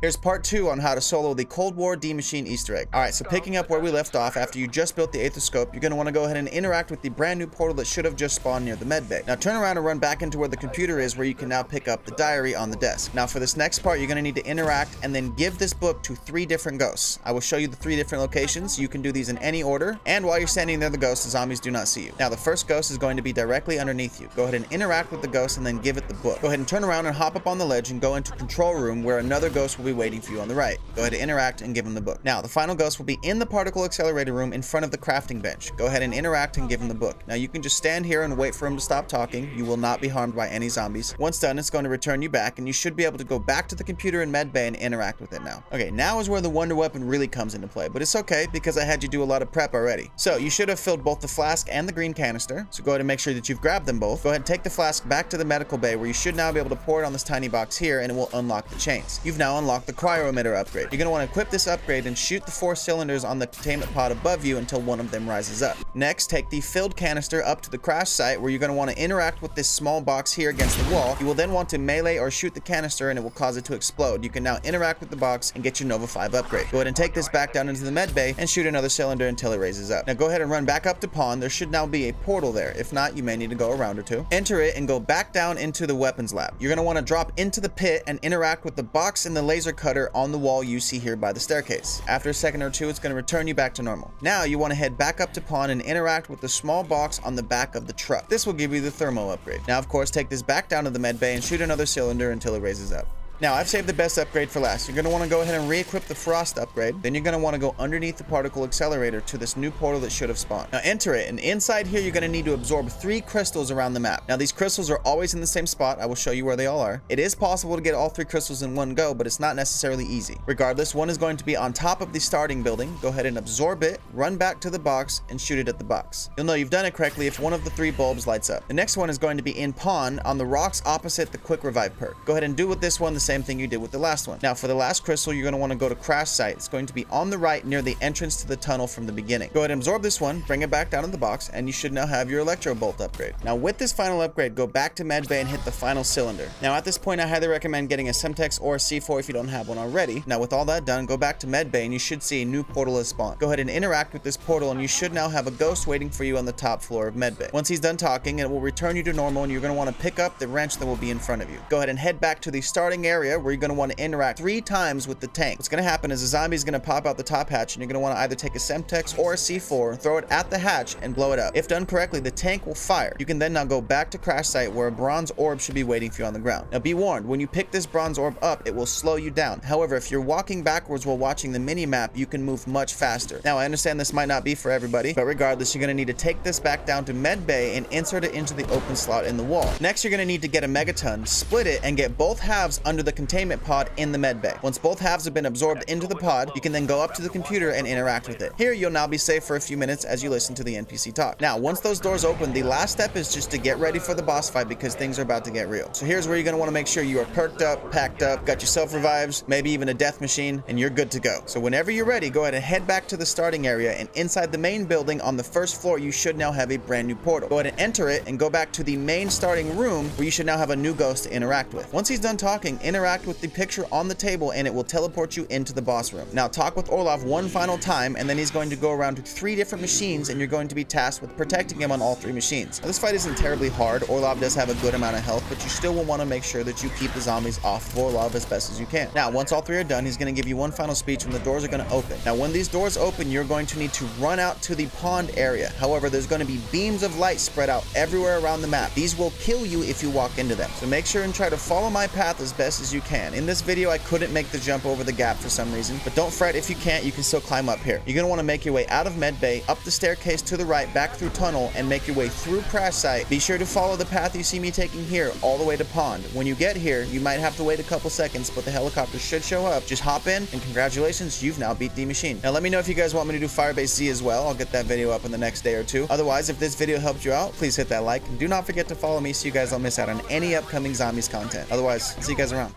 Here's part two on how to solo the Cold War Die Maschine Easter egg. Alright, so picking up where we left off, after you just built the Aetherscope, you're going to want to go ahead and interact with the brand new portal that should have just spawned near the medbay. Now turn around and run back into where the computer is where you can now pick up the diary on the desk. Now for this next part, you're going to need to interact and then give this book to three different ghosts. I will show you the three different locations. You can do these in any order. And while you're standing there, the ghosts, the zombies do not see you. Now the first ghost is going to be directly underneath you. Go ahead and interact with the ghost and then give it the book. Go ahead and turn around and hop up on the ledge and go into control room where another ghost will be waiting for you on the right right. Go ahead and interact and give him the book. Now, the final ghost will be in the particle accelerator room in front of the crafting bench. Go ahead and interact and give him the book. Now, you can just stand here and wait for him to stop talking. You will not be harmed by any zombies. Once done, it's going to return you back, and you should be able to go back to the computer in medbay and interact with it now. Okay, now is where the wonder weapon really comes into play, but it's okay because I had you do a lot of prep already. So, you should have filled both the flask and the green canister. So, go ahead and make sure that you've grabbed them both. Go ahead and take the flask back to the medical bay where you should now be able to pour it on this tiny box here and it will unlock the chains. You've now unlocked the cryo emitter upgrade. You're going to want to equip this upgrade and shoot the four cylinders on the containment pod above you until one of them rises up. Next, take the filled canister up to the crash site where you're going to want to interact with this small box here against the wall. You will then want to melee or shoot the canister and it will cause it to explode. You can now interact with the box and get your Nova 5 upgrade. Go ahead and take this back down into the med bay and shoot another cylinder until it raises up. Now go ahead and run back up to pond. There should now be a portal there. If not, you may need to go around or two. Enter it and go back down into the weapons lab. You're going to want to drop into the pit and interact with the box and the laser cutter on the wall you see here by the staircase. After a second or two, it's going to return you back to normal. Now, you want to head back up to pond and interact with the small box on the back of the truck. This will give you the thermo upgrade. Now, of course, take this back down to the med bay and shoot another cylinder until it raises up. Now, I've saved the best upgrade for last. You're going to want to go ahead and re-equip the Frost upgrade. Then you're going to want to go underneath the Particle Accelerator to this new portal that should have spawned. Now, enter it, and inside here, you're going to need to absorb three crystals around the map. Now, these crystals are always in the same spot. I will show you where they all are. It is possible to get all three crystals in one go, but it's not necessarily easy. Regardless, one is going to be on top of the starting building. Go ahead and absorb it, run back to the box, and shoot it at the box. You'll know you've done it correctly if one of the three bulbs lights up. The next one is going to be in pond on the rocks opposite the quick revive perk. Go ahead and do with this one the same thing you did with the last one. Now for the last crystal, you're going to want to go to crash site. It's going to be on the right near the entrance to the tunnel from the beginning. Go ahead and absorb this one, bring it back down in the box, and you should now have your electro bolt upgrade. Now with this final upgrade, go back to medbay and hit the final cylinder. Now at this point, I highly recommend getting a Semtex or a C4 if you don't have one already. Now with all that done, go back to medbay and you should see a new portal has spawned. Go ahead and interact with this portal and you should now have a ghost waiting for you on the top floor of medbay. Once he's done talking, it will return you to normal and you're going to want to pick up the wrench that will be in front of you. Go ahead and head back to the starting area where you're going to want to interact three times times with the tank. What's going to happen is a zombie is going to pop out the top hatch and you're going to want to either take a Semtex or a C4, throw it at the hatch and blow it up. If done correctly, the tank will fire. You can then now go back to crash site where a bronze orb should be waiting for you on the ground. Now be warned, when you pick this bronze orb up, it will slow you down. However, if you're walking backwards while watching the mini map, you can move much faster. Now I understand this might not be for everybody, but regardless, you're going to need to take this back down to med bay and insert it into the open slot in the wall. Next, you're going to need to get a megaton, split it, and get both halves under the containment pod in the med bay. Once both halves have been absorbed into the pod, you can then go up to the computer and interact with it. Here, you'll now be safe for a few minutes as you listen to the NPC talk. Now, once those doors open, the last step is just to get ready for the boss fight because things are about to get real. So here's where you're going to want to make sure you are perked up, packed up, got yourself revives, maybe even a death machine, and you're good to go. So whenever you're ready, go ahead and head back to the starting area, and inside the main building on the first floor, you should now have a brand new portal. Go ahead and enter it and go back to the main starting room where you should now have a new ghost to interact with. Once he's done talking, interact with the picture on the table and it will teleport you into the boss room. Now talk with Orlov one final time and then he's going to go around to three different machines and you're going to be tasked with protecting him on all three machines. Now, this fight isn't terribly hard. Orlov does have a good amount of health, but you still will want to make sure that you keep the zombies off of Orlov as best as you can. Now, once all three are done, he's going to give you one final speech when the doors are going to open. Now, when these doors open, you're going to need to run out to the pond area. However, there's going to be beams of light spread out everywhere around the map. These will kill you if you walk into them. So make sure and try to follow my path as best as you can. In this video, I couldn't make the jump over the gap for some reason, but don't fret if you can't, you can still climb up here. You're want to make your way out of med bay, up the staircase to the right, back through tunnel, and make your way through crash site. Be sure to follow the path you see me taking here all the way to pond. When you get here, you might have to wait a couple seconds, but the helicopter should show up. Just hop in, and congratulations, you've now beat the Machine. Now let me know if you guys want me to do Firebase Z as well. I'll get that video up in the next day or two. Otherwise, if this video helped you out, please hit that like, and do not forget to follow me so you guys don't miss out on any upcoming Zombies content. Otherwise, see you guys around.